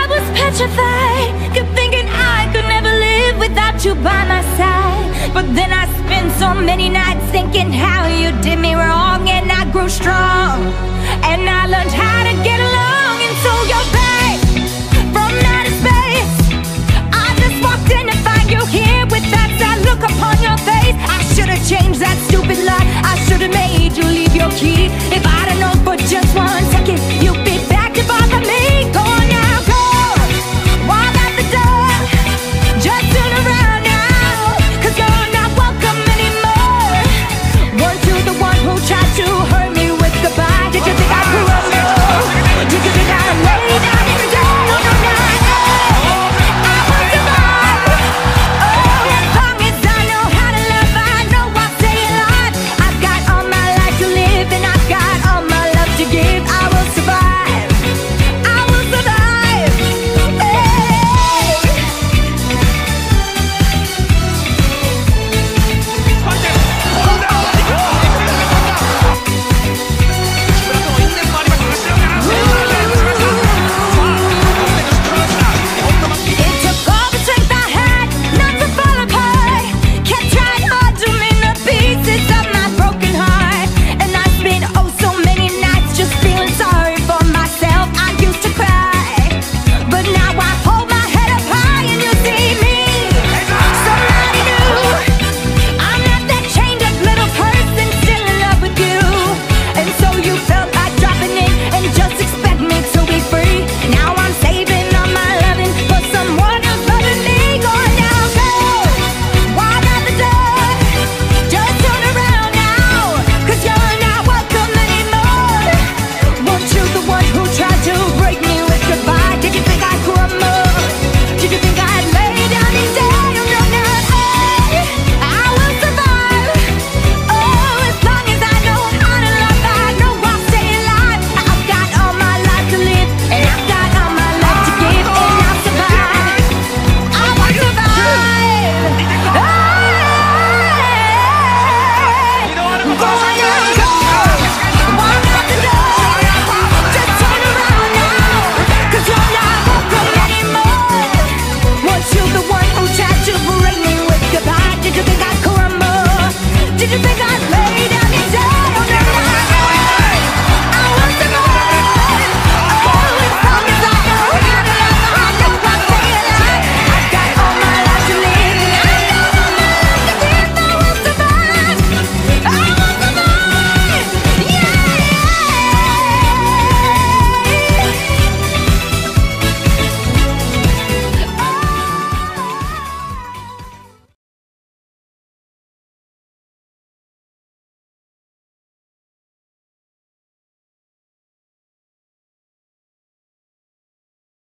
I was petrified Kept thinking I could never live without you by my side. But then I spent so many nights thinking how you did me wrong And I grew strong. Did you think I